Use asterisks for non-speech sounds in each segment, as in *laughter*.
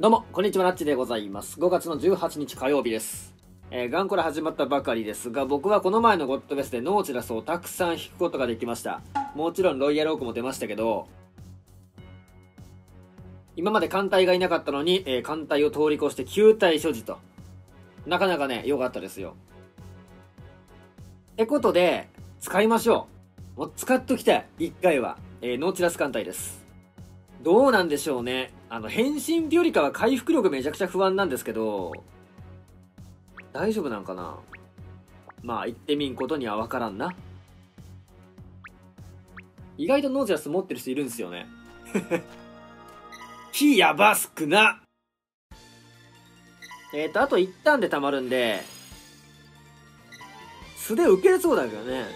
どうも、こんにちは、ラッチでございます。5月の18日火曜日です。えー、ガンコラ始まったばかりですが、僕はこの前のゴッドフェスでノーチラスをたくさん引くことができました。もちろんロイヤルオークも出ましたけど、今まで艦隊がいなかったのに、えー艦隊を通り越して9体所持と。なかなかね、良かったですよ。ってことで、使いましょう。もう使っときたい。1回は。えーノーチラス艦隊です。どうなんでしょうね。あの、変身ってよりかは回復力めちゃくちゃ不安なんですけど、大丈夫なんかなまあ、行ってみんことにはわからんな。意外とノージャス持ってる人いるんですよね。*laughs* 火やばすくなえっ、ー、と、あと一旦で溜まるんで、素で受けれそうだけどね。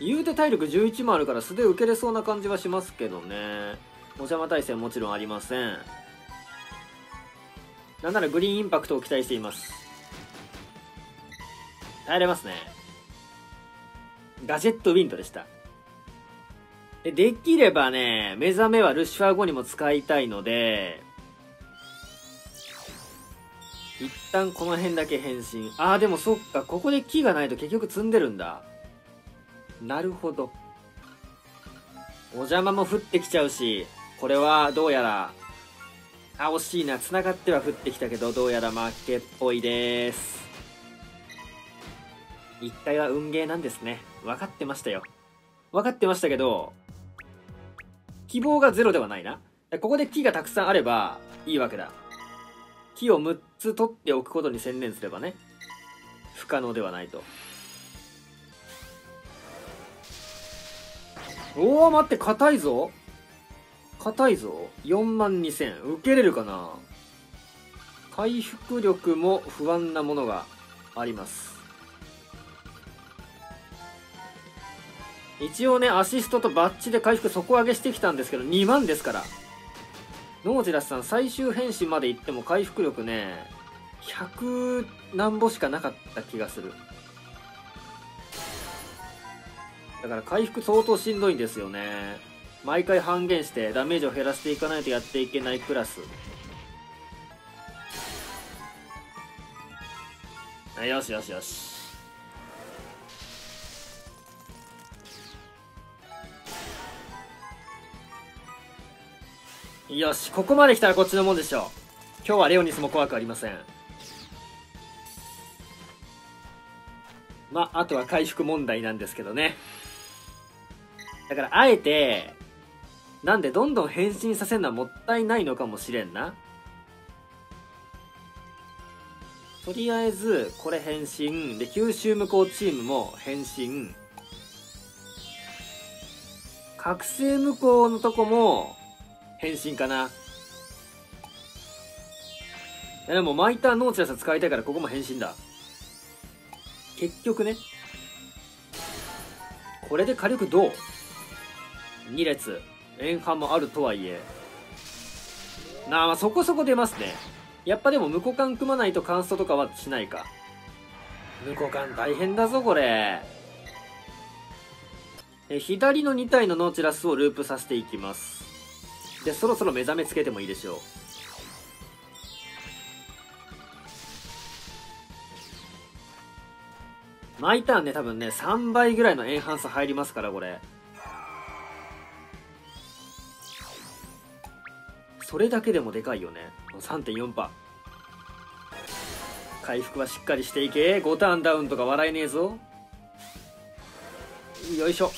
言うて体力11もあるから素で受けれそうな感じはしますけどね。お邪魔対戦もちろんありません。なんならグリーンインパクトを期待しています。耐えれますね。ガジェットウィンドでした。でできればね、目覚めはルシファー後にも使いたいので、一旦この辺だけ変身。ああ、でもそっか、ここで木がないと結局積んでるんだ。なるほど。お邪魔も降ってきちゃうし、これはどうやら、あ、惜しいな。繋がっては降ってきたけど、どうやら負けっぽいです。一回は運ゲーなんですね。分かってましたよ。分かってましたけど、希望がゼロではないな。ここで木がたくさんあればいいわけだ。木を6つ取っておくことに専念すればね、不可能ではないと。おお待って、硬いぞ硬いぞ。4万2000。受けれるかな？回復力も不安なものがあります。一応ね、アシストとバッチで回復底上げしてきたんですけど、2万ですから。ノージラスさん、最終変身まで行っても回復力ね、100何歩しかなかった気がする。だから回復相当しんどいんですよね。毎回半減してダメージを減らしていかないとやっていけないクラス。よしよしよし。よし、ここまで来たらこっちのもんでしょう。今日はレオニスも怖くありません。まあ、あとは回復問題なんですけどね。だから、あえて、なんでどんどん変身させるのはもったいないのかもしれんな。とりあえず、これ変身。で、九州向こうチームも変身。覚醒向こうのとこも、変身かな。でも、マイターノーチラス使いたいからここも変身だ。結局ね。これで火力どう ?2 列。円半もあるとはいえ。なあ、まあそこそこ出ますね。やっぱでも、無股間組まないとカンストとかはしないか。無股間大変だぞ、これ。え、左の2体のノーチラスをループさせていきます。で、そろそろ目覚めつけてもいいでしょう。毎ターンね、多分ね、3倍ぐらいのエンハンス入りますから、これ。それだけでもでかいよね。3.4%。回復はしっかりしていけ。5ターンダウンとか笑えねえぞ。よいしょ。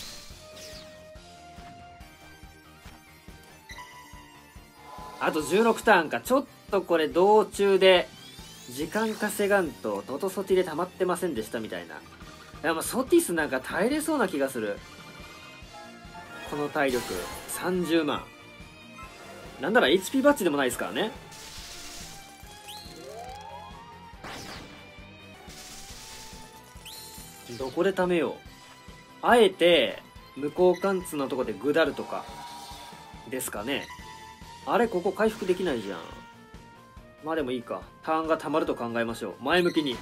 あと16ターンか。ちょっとこれ道中で時間稼がんとトトソティで溜まってませんでしたみたいな。でもソティスなんか耐えれそうな気がする。この体力30万。なんなら HP バッジでもないですからね。どこで貯めよう。あえて、無効貫通のとこでグダルとか、ですかね。あれ、ここ回復できないじゃん。まあでもいいか。ターンが溜まると考えましょう。前向きに。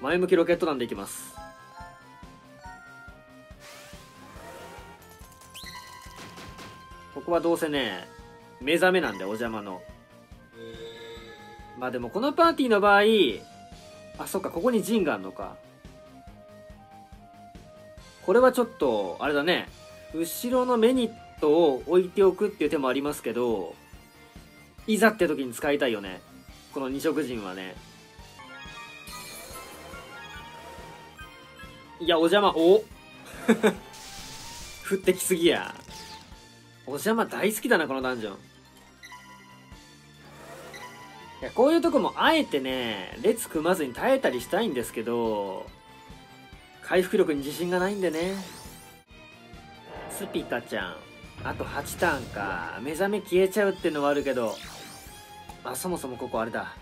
前向きロケット弾でいきます。ここはどうせね、目覚めなんでお邪魔の。まあでもこのパーティーの場合あそっかここに陣があるのか。これはちょっとあれだね。後ろのメニットを置いておくっていう手もありますけどいざって時に使いたいよね。この二色陣はね。いやお邪魔。お。*laughs* 降ってきすぎや。お邪魔大好きだなこのダンジョン。いやこういうとこもあえてね列組まずに耐えたりしたいんですけど回復力に自信がないんでね。スピカちゃんあと8ターンか。目覚め消えちゃうってのはあるけどあそもそもここあれだ。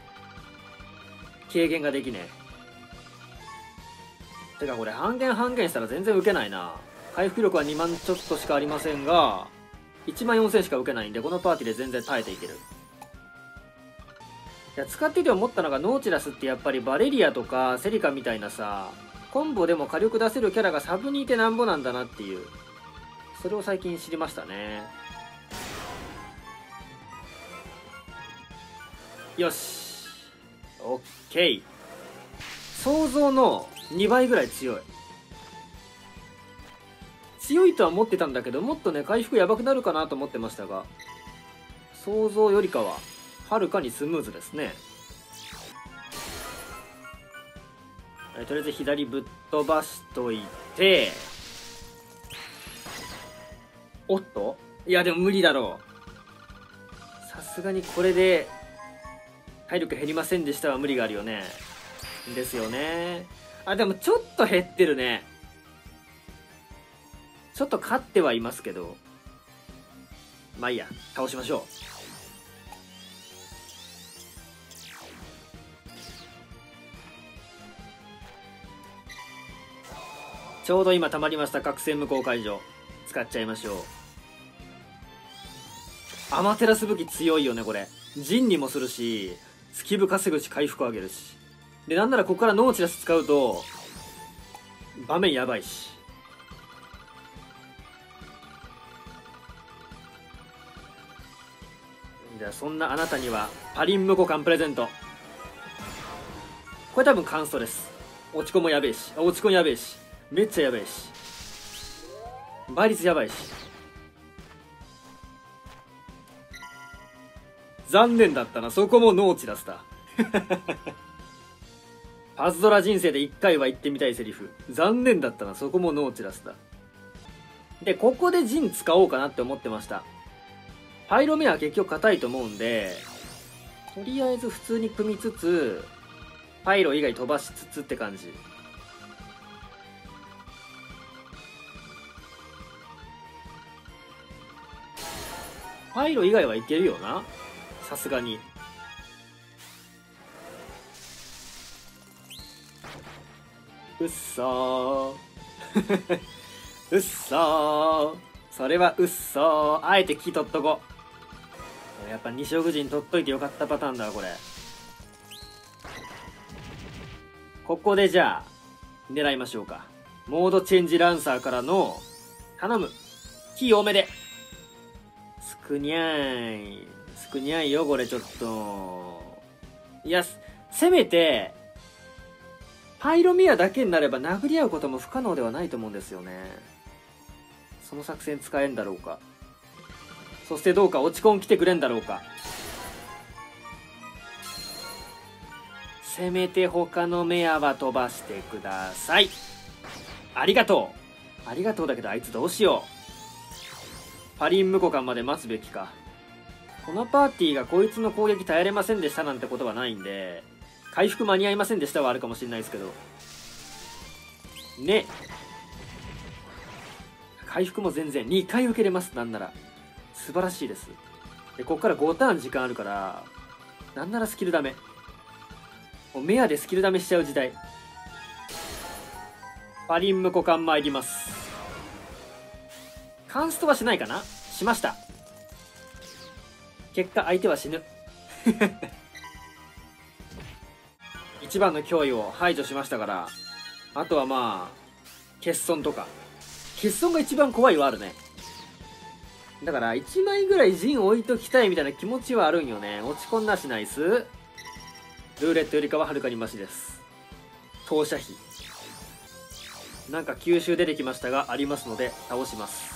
軽減ができねえ。てかこれ半減半減したら全然受けないな。回復力は2万ちょっとしかありませんが1万4000しか受けないんでこのパーティーで全然耐えていける。いや使ってて思ったのがノーチラスってやっぱりバレリアとかセリカみたいなさコンボでも火力出せるキャラがサブにいてなんぼなんだなっていう。それを最近知りましたね。よし。オッケー。想像の2倍ぐらい強い。強いとは思ってたんだけどもっとね回復やばくなるかなと思ってましたが想像よりかははるかにスムーズですね。とりあえず左ぶっ飛ばしといておっと？いやでも無理だろう。さすがにこれで体力減りませんでしたは無理があるよね。ですよね。あでもちょっと減ってるね。ちょっと勝ってはいますけどまあいいや倒しましょう。ちょうど今溜まりました覚醒無効解除使っちゃいましょう。アマテラス武器強いよねこれ。陣にもするしスキブ稼ぐし回復上げるし。でなんならここからノーチラス使うと場面やばいし。ゃあそんなあなたにはパリン無互換プレゼント。これ多分カンストです。落ち込もやべえし。落ち込もやべえし。めっちゃやばいし。倍率やばいし。残念だったな。そこもノーチラスだパズドラ人生で1回は言ってみたいセリフ。残念だったな。そこもノーチラスだでここで陣使おうかなって思ってました。パイロメは結局硬いと思うんでとりあえず普通に組みつつパイロ以外飛ばしつつって感じ。パイロ以外はいけるよな。さすがに。うっそー。*laughs* うっそー。それはうっそー。あえて木取っとこ。うやっぱ二色人取っといてよかったパターンだわこれここでじゃあ狙いましょうかモードチェンジランサーからの頼む木多めでくにゃい。少にゃいよ、これちょっと。いや、せめて、パイロミアだけになれば殴り合うことも不可能ではないと思うんですよね。その作戦使えんだろうか。そしてどうか落ち込ん来てくれんだろうか。せめて他のメアは飛ばしてください。ありがとう。ありがとうだけどあいつどうしよう。パリン無股間まで待つべきか。このパーティーがこいつの攻撃耐えれませんでしたなんてことはないんで、回復間に合いませんでしたはあるかもしれないですけど。ね。回復も全然2回受けれます、なんなら。素晴らしいです。で、こっから5ターン時間あるから、なんならスキルダメ。もうメアでスキルダメしちゃう時代。パリン無股間参ります。カンストはしないかな？しました結果相手は死ぬ *laughs* 一番の脅威を排除しましたからあとはまあ欠損とか欠損が一番怖いはあるねだから1枚ぐらい陣置いときたいみたいな気持ちはあるんよね。落ち込んなしナイス。ルーレットよりかははるかにマシです。投射費。なんか吸収出てきましたがありますので倒します。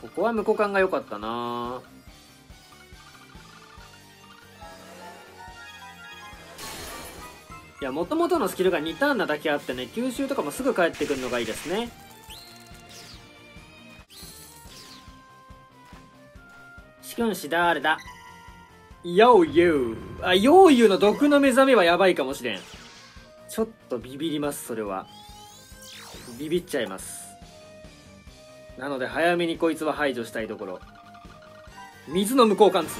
ここは無股間が良かったな。いや、もともとのスキルが2ターンなだけあってね、吸収とかもすぐ返ってくるのがいいですね。君子誰だヨーユー。あ、ヨーユーの毒の目覚めはやばいかもしれん。ちょっとビビります、それは。ビビっちゃいます。なので早めにこいつは排除したいところ。水の無効貫通。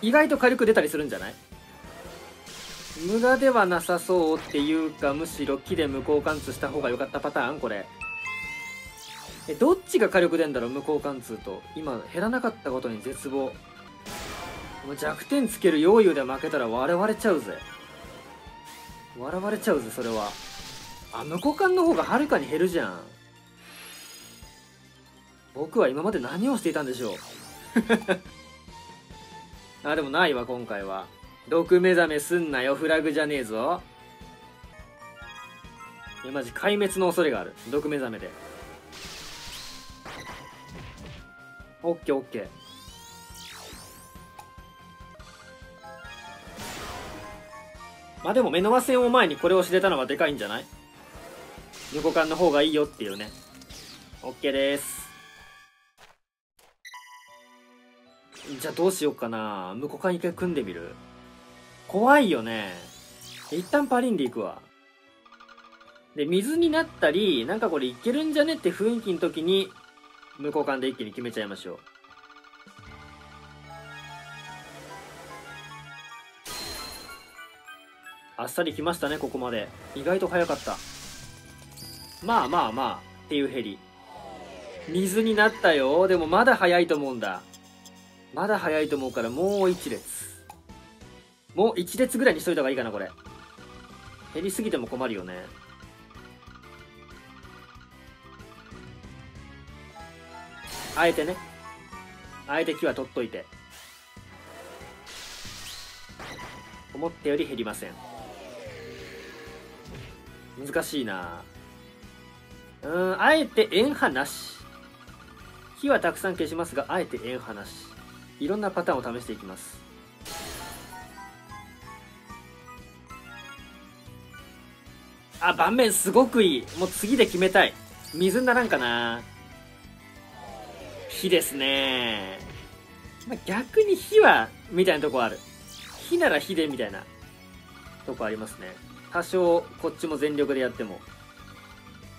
意外と火力出たりするんじゃない？無駄ではなさそうっていうかむしろ木で無効貫通した方が良かったパターン？これえどっちが火力出んだろう無効貫通と。今減らなかったことに絶望。もう弱点つける用意で負けたら笑われちゃうぜ。笑われちゃうぜそれは。あ無効貫の方がはるかに減るじゃん。僕は今まで何をしていたんでしょう。*laughs* あでもないわ今回は。毒目覚めすんなよフラグじゃねえぞ。いやマジ壊滅の恐れがある。毒目覚めで。オッケーオッケー。まあでも目の和戦を前にこれを知れたのはでかいんじゃない？横間の方がいいよっていうね。オッケーです。じゃあどうしようかな。向こう側一回組んでみる？怖いよね。一旦パリンで行くわ。で、水になったり、なんかこれいけるんじゃね？って雰囲気の時に、向こう間で一気に決めちゃいましょう。あっさり来ましたね、ここまで。意外と早かった。まあまあまあ、っていうヘリ。水になったよ。でもまだ早いと思うんだ。まだ早いと思うからもう一列。もう1列ぐらいにしといた方がいいかな、これ。減りすぎても困るよね。あえてね。あえて木は取っといて。思ったより減りません。難しいなうん、あえて円波なし。火はたくさん消しますが、あえて円波なし。いろんなパターンを試していきます。あ、盤面すごくいい。もう次で決めたい。水にならんかな。火ですね。まあ、逆に火は、みたいなとこある。火なら火でみたいなとこありますね。多少、こっちも全力でやっても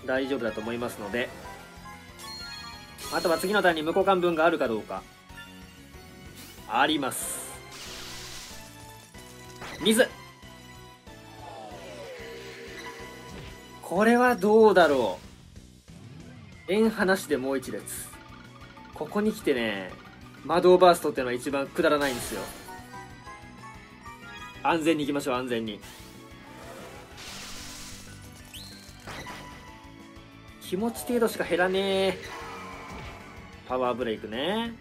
大丈夫だと思いますので、あとは次のターンに無効間分があるかどうか。あります。水これはどうだろう円話でもう一列ここに来てね魔導バーストっていうのは一番くだらないんですよ安全に行きましょう安全に気持ち程度しか減らねえパワーブレイクね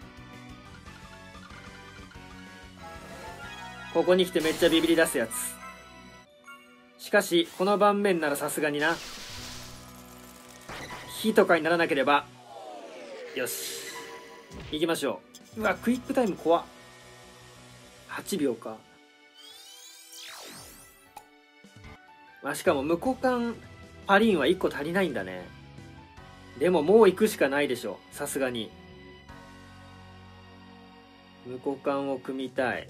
ここに来てめっちゃビビり出すやつしかし、この盤面ならさすがにな。火とかにならなければ。よし。行きましょう。うわ、クイックタイム怖っ。8秒か。まあ、しかも無股間パリンは1個足りないんだね。でももう行くしかないでしょ。さすがに。無股間を組みたい。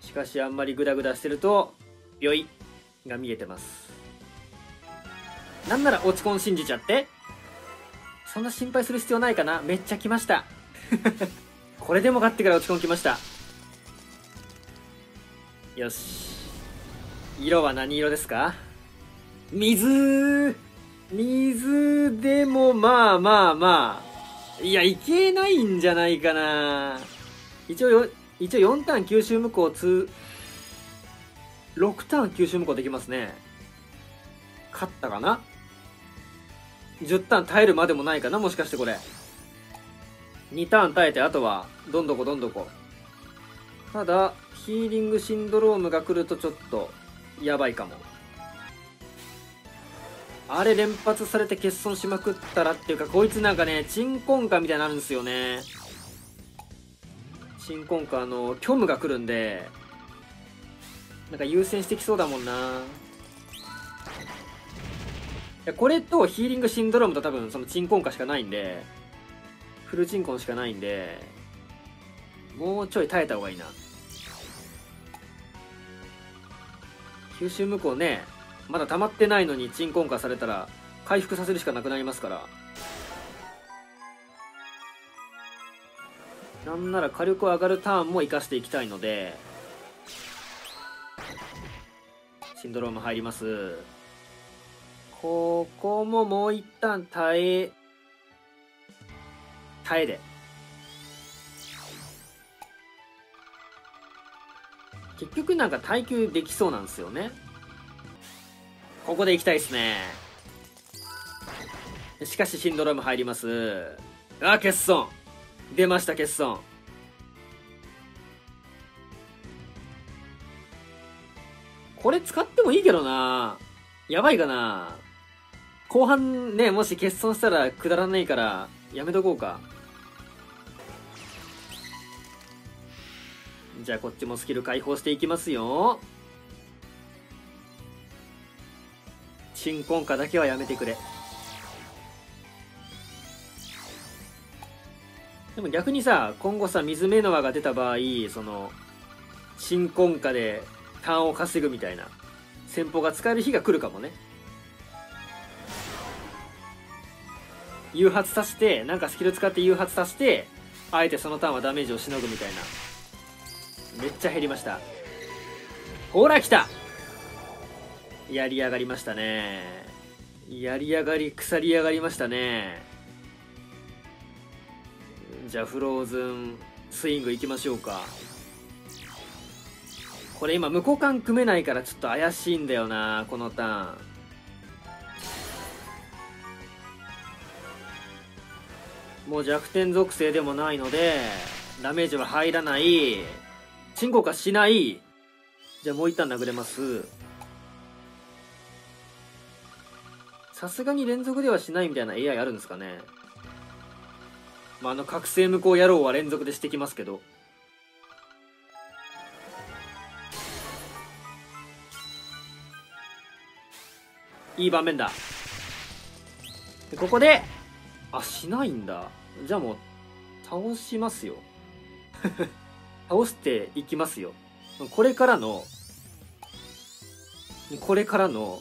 しかしあんまりグダグダしてると、よい。が見えてますなんなら落ち込ん信じちゃってそんな心配する必要ないかなめっちゃ来ましたこれでも勝ってから落ち込んきました。よし。色は何色ですか？水。水でもまあまあまあ。いやいけないんじゃないかな。一応よ一応4ターン吸収無効2 6ターン吸収無効できますね。勝ったかな ?10 ターン耐えるまでもないかな？もしかしてこれ。2ターン耐えてあとはどんどこどんどこ。ただヒーリングシンドロームが来るとちょっとやばいかも。あれ連発されて欠損しまくったらっていうかこいつなんかね鎮魂歌みたいになるんですよね。鎮魂歌の虚無が来るんでなんか優先してきそうだもんな。これとヒーリングシンドロームと多分その鎮魂歌しかないんでフル鎮魂しかないんでもうちょい耐えた方がいいな。九州向こうねまだ溜まってないのに鎮魂化されたら回復させるしかなくなりますから。なんなら火力上がるターンも生かしていきたいのでシンドローム入ります。ここももう一旦耐え耐えで結局なんか耐久できそうなんですよね。ここで行きたいっすね。しかしシンドローム入ります。あ欠損。出ました欠損。これ使ってもいいけどな。やばいかな。後半ねもし欠損したらくだらないからやめとこうか。じゃあこっちもスキル解放していきますよ。鎮魂歌だけはやめてくれ。でも逆にさ今後さ水メノワが出た場合その鎮魂歌でターンを稼ぐみたいな戦法が使える日が来るかもね。誘発させてなんかスキル使って誘発させてあえてそのターンはダメージをしのぐみたいな。めっちゃ減りました。ほら来た。やり上がりましたね。やり上がり腐り上がりましたね。じゃあフローズンスイングいきましょうか。これ今無効感組めないからちょっと怪しいんだよなこのターン。もう弱点属性でもないのでダメージは入らない。進行化しない。じゃあもう一旦殴れます。さすがに連続ではしないみたいな AI あるんですかね。まあ、あの覚醒無効野郎は連続でしてきますけど。いい場面だ。でここであしないんだ。じゃあもう倒しますよ。倒していきますよ。これからのこれからの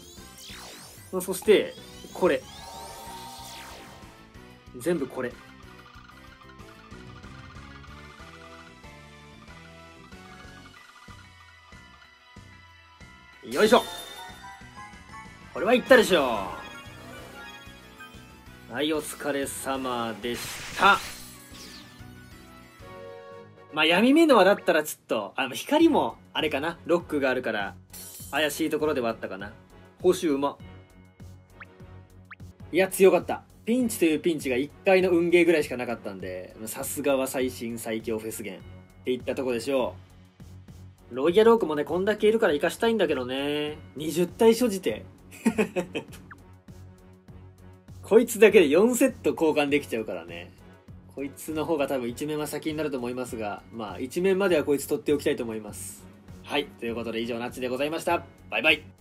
そしてこれ。全部これ。よいしょ。これはいったでしょう。はいお疲れ様でした。まあ闇目の輪だったらちょっとあの光もあれかなロックがあるから怪しいところではあったかな報酬うまいや強かったピンチというピンチが1回の運ゲーぐらいしかなかったんでさすがは最新最強フェスゲンっていったとこでしょうロイヤルオークもね、こんだけいるから生かしたいんだけどね。20体所持て。*laughs* こいつだけで4セット交換できちゃうからね。こいつの方が多分一面は先になると思いますが、まあ一面まではこいつ取っておきたいと思います。はい。ということで以上、ナッチでございました。バイバイ。